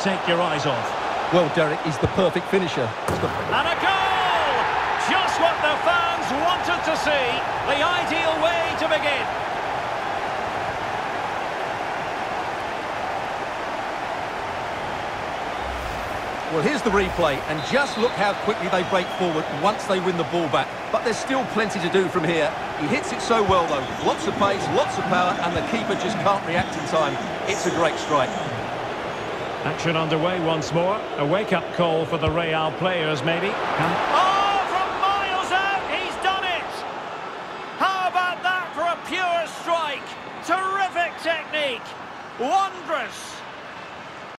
take your eyes off. Well, Derek, he's the perfect finisher. And a goal! Just what the fans wanted to see. The ideal way to begin. Well, here's the replay, and just look how quickly they break forward once they win the ball back. But there's still plenty to do from here. He hits it so well, though. Lots of pace, lots of power, and the keeper just can't react in time. It's a great strike. Action underway once more. A wake-up call for the Real players, maybe. And oh, from miles out, he's done it! How about that for a pure strike? Terrific technique! Wondrous!